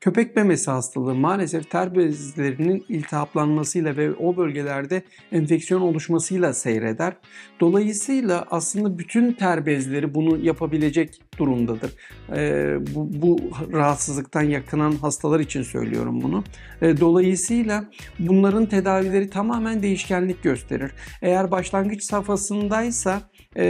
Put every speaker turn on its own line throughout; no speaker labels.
Köpek memesi hastalığı maalesef ter bezlerinin iltihaplanmasıyla ve o bölgelerde enfeksiyon oluşmasıyla seyreder. Dolayısıyla aslında bütün ter bezleri bunu yapabilecek durumdadır. Ee, bu, bu rahatsızlıktan yakınan hastalar için söylüyorum bunu. Ee, dolayısıyla bunların tedavileri tamamen değişkenlik gösterir. Eğer başlangıç safhasındaysa e,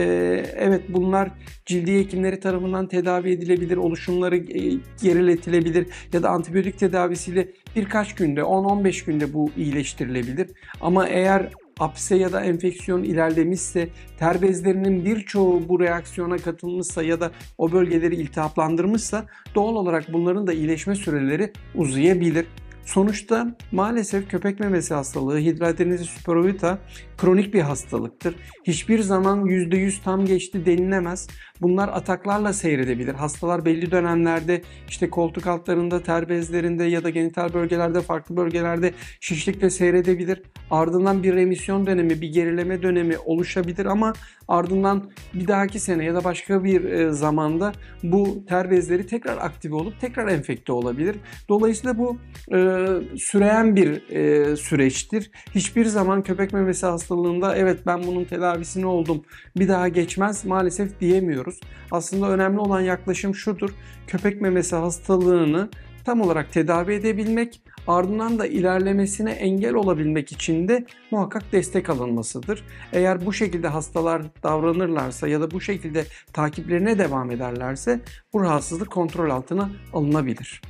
evet bunlar cildi hekimleri tarafından tedavi edilebilir, oluşumları e, geriletilebilir ya da antibiyotik tedavisiyle birkaç günde, 10-15 günde bu iyileştirilebilir. Ama eğer apse ya da enfeksiyon ilerlemişse, ter bezlerinin birçoğu bu reaksiyona katılmışsa ya da o bölgeleri iltihaplandırmışsa doğal olarak bunların da iyileşme süreleri uzayabilir. Sonuçta maalesef köpek memesi hastalığı Hidradenitis suppurativa kronik bir hastalıktır. Hiçbir zaman %100 tam geçti denilemez. Bunlar ataklarla seyredebilir. Hastalar belli dönemlerde işte koltuk altlarında, ter bezlerinde ya da genital bölgelerde, farklı bölgelerde şişlikle seyredebilir. Ardından bir remisyon dönemi, bir gerileme dönemi oluşabilir ama ardından bir dahaki sene ya da başka bir e, zamanda bu ter bezleri tekrar aktive olup tekrar enfekte olabilir. Dolayısıyla bu e, süreyen bir e, süreçtir. Hiçbir zaman köpek memesi hastalığında evet ben bunun tedavisini oldum bir daha geçmez maalesef diyemiyoruz. Aslında önemli olan yaklaşım şudur. Köpek memesi hastalığını tam olarak tedavi edebilmek, ardından da ilerlemesine engel olabilmek için de muhakkak destek alınmasıdır. Eğer bu şekilde hastalar davranırlarsa ya da bu şekilde takiplerine devam ederlerse bu rahatsızlık kontrol altına alınabilir.